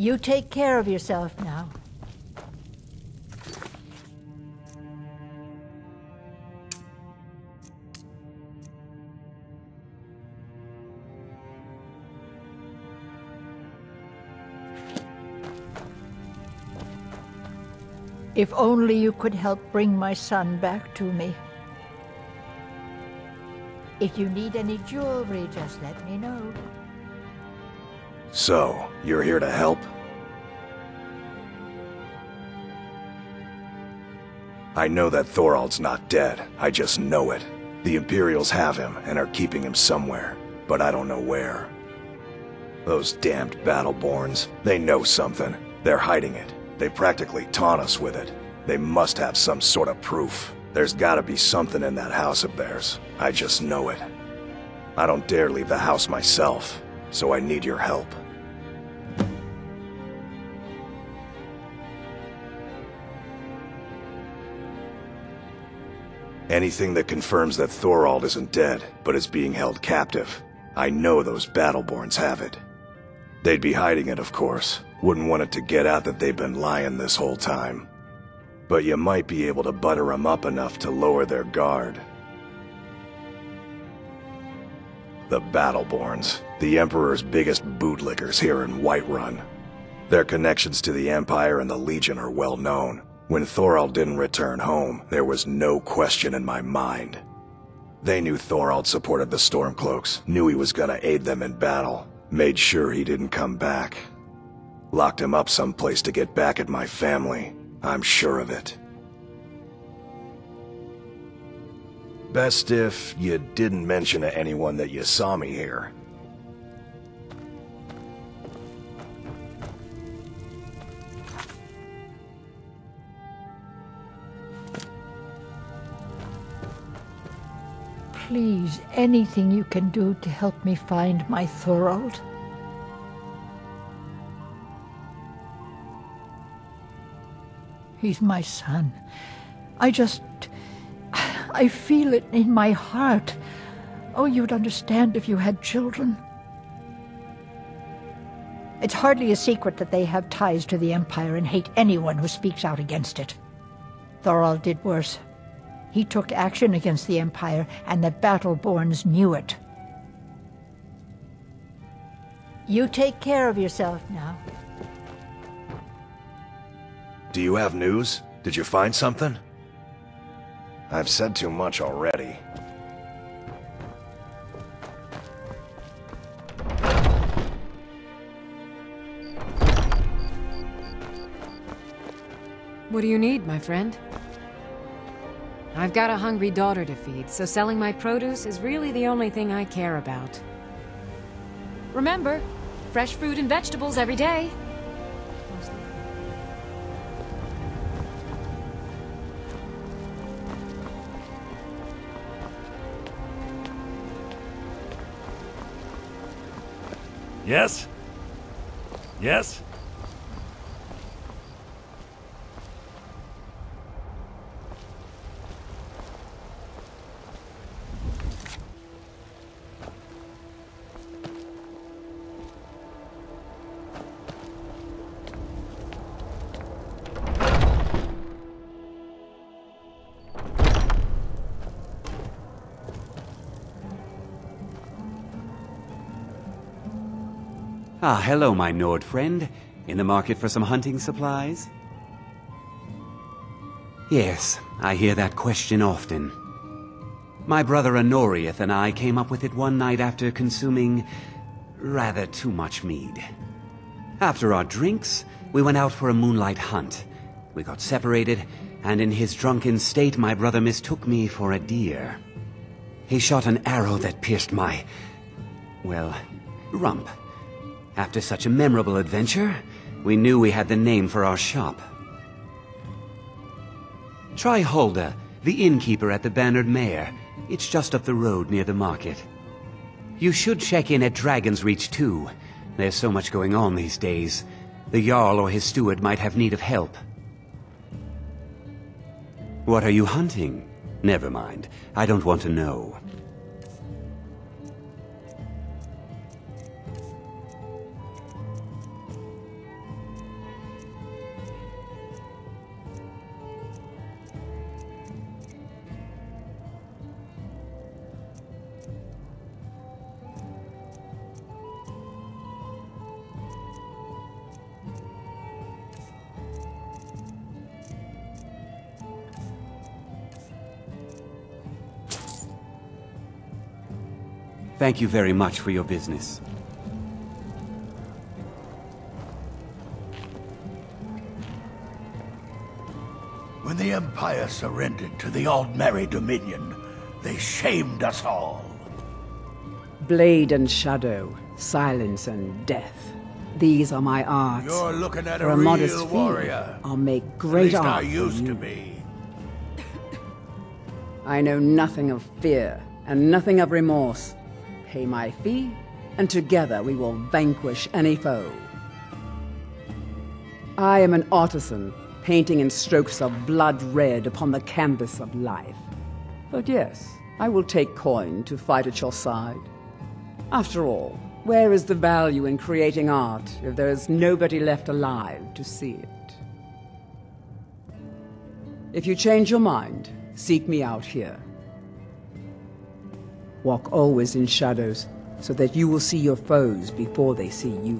You take care of yourself now. If only you could help bring my son back to me. If you need any jewelry, just let me know. So, you're here to help? I know that Thorald's not dead. I just know it. The Imperials have him and are keeping him somewhere, but I don't know where. Those damned Battleborns, they know something. They're hiding it. They practically taunt us with it. They must have some sort of proof. There's gotta be something in that house of theirs. I just know it. I don't dare leave the house myself, so I need your help. Anything that confirms that Thorald isn't dead, but is being held captive. I know those Battleborns have it. They'd be hiding it, of course. Wouldn't want it to get out that they've been lying this whole time. But you might be able to butter them up enough to lower their guard. The Battleborns, the Emperor's biggest bootlickers here in Whiterun. Their connections to the Empire and the Legion are well known. When Thorald didn't return home, there was no question in my mind. They knew Thorald supported the Stormcloaks, knew he was gonna aid them in battle, made sure he didn't come back. Locked him up someplace to get back at my family. I'm sure of it. Best if you didn't mention to anyone that you saw me here. Please, anything you can do to help me find my Thorald. He's my son. I just... I feel it in my heart. Oh, you'd understand if you had children. It's hardly a secret that they have ties to the Empire and hate anyone who speaks out against it. Thorald did worse. He took action against the Empire, and the Battleborns knew it. You take care of yourself now. Do you have news? Did you find something? I've said too much already. What do you need, my friend? I've got a hungry daughter to feed, so selling my produce is really the only thing I care about. Remember, fresh fruit and vegetables every day. Yes? Yes? Ah, hello, my Nord friend. In the market for some hunting supplies? Yes, I hear that question often. My brother Honorius and I came up with it one night after consuming rather too much mead. After our drinks, we went out for a moonlight hunt. We got separated, and in his drunken state, my brother mistook me for a deer. He shot an arrow that pierced my, well, rump. After such a memorable adventure, we knew we had the name for our shop. Try Hulda, the innkeeper at the Bannered Mare. It's just up the road near the market. You should check in at Dragonsreach too. There's so much going on these days. The Jarl or his steward might have need of help. What are you hunting? Never mind. I don't want to know. Thank you very much for your business. When the Empire surrendered to the Aldmeri Dominion, they shamed us all. Blade and shadow, silence and death. These are my arts. You're looking at For a, a modest real fee, warrior. I'll make At great least art I used to be. I know nothing of fear and nothing of remorse. Pay my fee, and together we will vanquish any foe. I am an artisan, painting in strokes of blood red upon the canvas of life. But yes, I will take coin to fight at your side. After all, where is the value in creating art if there is nobody left alive to see it? If you change your mind, seek me out here. Walk always in shadows, so that you will see your foes before they see you.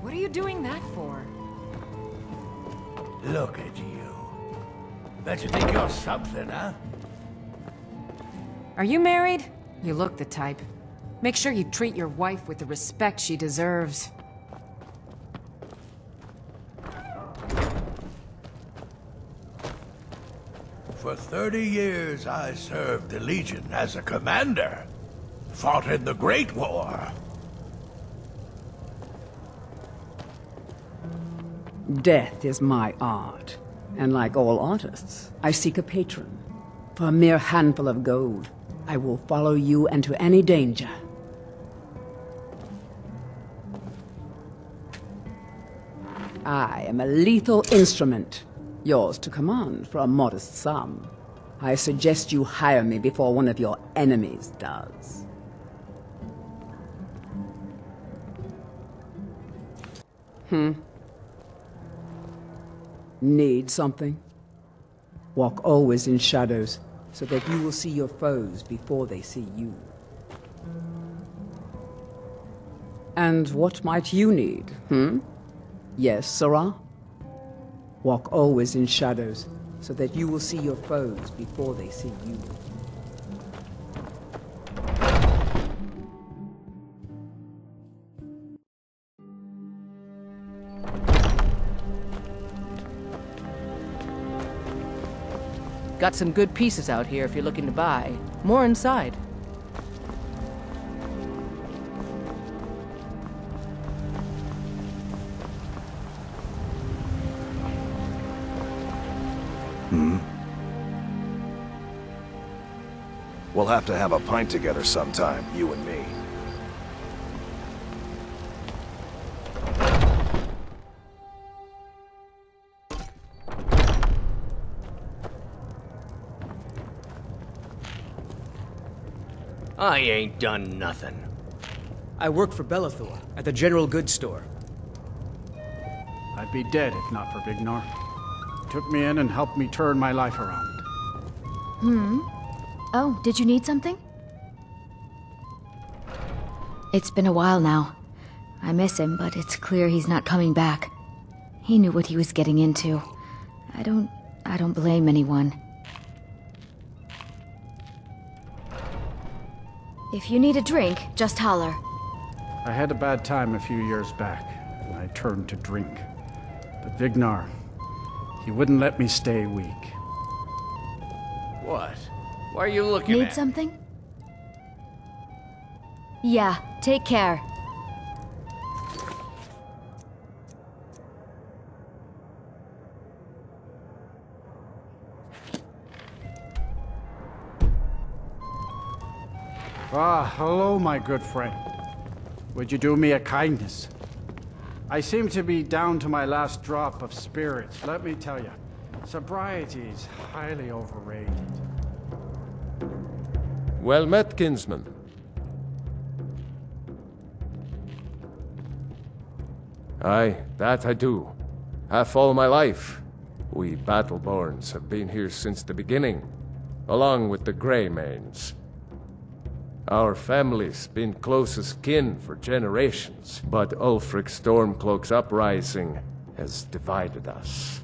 What are you doing that for? Look at you. Bet you think you're something, huh? Are you married? You look the type. Make sure you treat your wife with the respect she deserves. For 30 years, I served the Legion as a commander. Fought in the Great War. Death is my art, and like all artists, I seek a patron. For a mere handful of gold, I will follow you into any danger. I am a lethal instrument, yours to command for a modest sum. I suggest you hire me before one of your enemies does. Hmm. Need something? Walk always in shadows, so that you will see your foes before they see you. And what might you need, hmm? Yes, Sarah? Walk always in shadows, so that you will see your foes before they see you. Got some good pieces out here if you're looking to buy. More inside. We'll have to have a pint together sometime, you and me. I ain't done nothing. I work for Belethor at the General Goods Store. I'd be dead if not for Vignar. Took me in and helped me turn my life around. Hmm? Oh, did you need something? It's been a while now. I miss him, but it's clear he's not coming back. He knew what he was getting into. I don't. I don't blame anyone. If you need a drink, just holler. I had a bad time a few years back, and I turned to drink. But Vignar, he wouldn't let me stay weak. What? Why are you looking Need at? something? Yeah, take care. Ah, hello, my good friend. Would you do me a kindness? I seem to be down to my last drop of spirits. Let me tell you, sobriety is highly overrated. Well met, kinsman. Aye, that I do. Half all my life. We Battleborns have been here since the beginning, along with the Greymanes. Our family's been close as kin for generations, but Ulfric Stormcloak's uprising has divided us.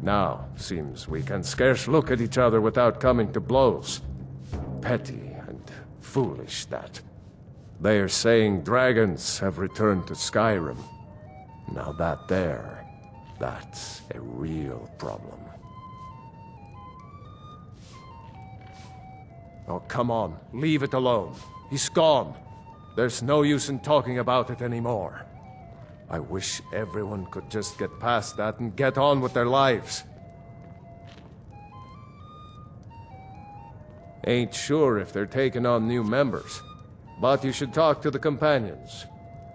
Now, seems we can scarce look at each other without coming to blows. Petty foolish, that. They are saying dragons have returned to Skyrim. Now that there, that's a real problem. Oh, come on. Leave it alone. He's gone. There's no use in talking about it anymore. I wish everyone could just get past that and get on with their lives. Ain't sure if they're taking on new members, but you should talk to the companions.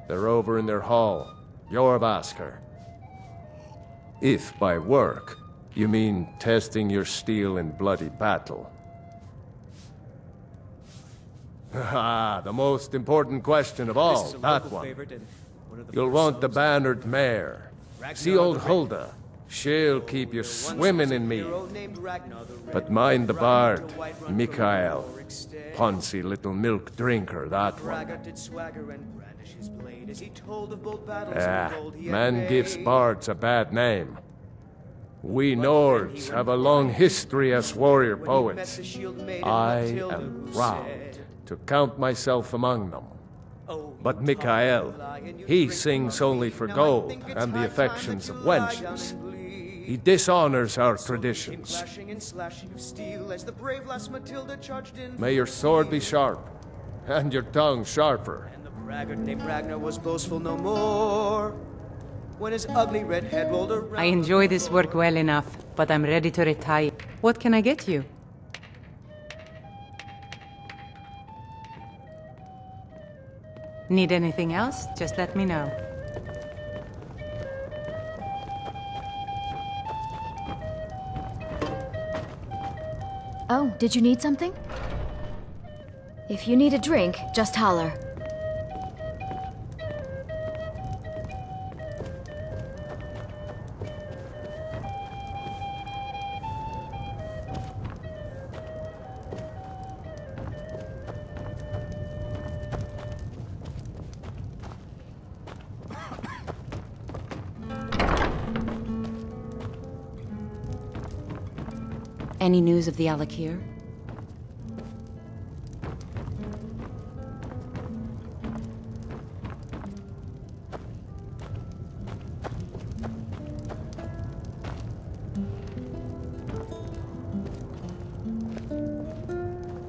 They're over in their hall. Jorrvaskr. If by work, you mean testing your steel in bloody battle. Ah, the most important question of all, that one. You'll want the bannered mare. See old Hulda. She'll keep you swimming in me. But mind the bard, Mikael. Poncy little milk drinker, that one. Ah, man gives bards a bad name. We Nords have a long history as warrior poets. I am proud to count myself among them. But Mikael, he sings only for gold and the affections of wenches. He dishonors our traditions. May your sword be sharp, and your tongue sharper. And the braggart named Ragnar was boastful no more. When his ugly red head rolled around. I enjoy this work well enough, but I'm ready to retire. What can I get you? Need anything else? Just let me know. Oh, did you need something? If you need a drink, just holler. Any news of the Alik'r?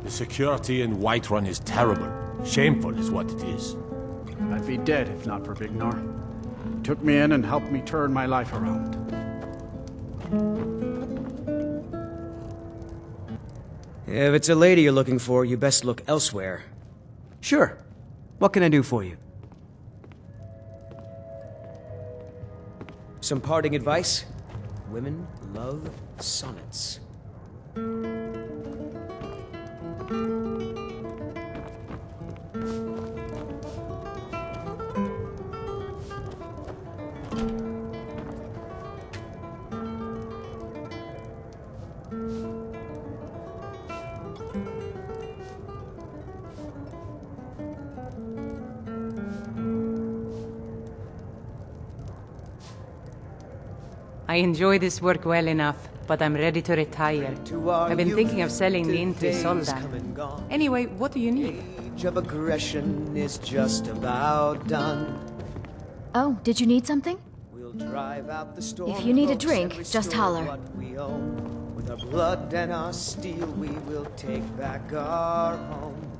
The security in Whiterun is terrible. Shameful is what it is. I'd be dead if not for Vignar. He took me in and helped me turn my life around. If it's a lady you're looking for, you best look elsewhere. Sure. What can I do for you? Some parting advice? Women love sonnets. I enjoy this work well enough, but I'm ready to retire. I've been thinking of selling the inn to Ysolda. Anyway, what do you need? Age of aggression is just about done. Oh, did you need something? We'll drive out the storm If you need a drink, just holler. What we own. With our blood and our steel, we will take back our home.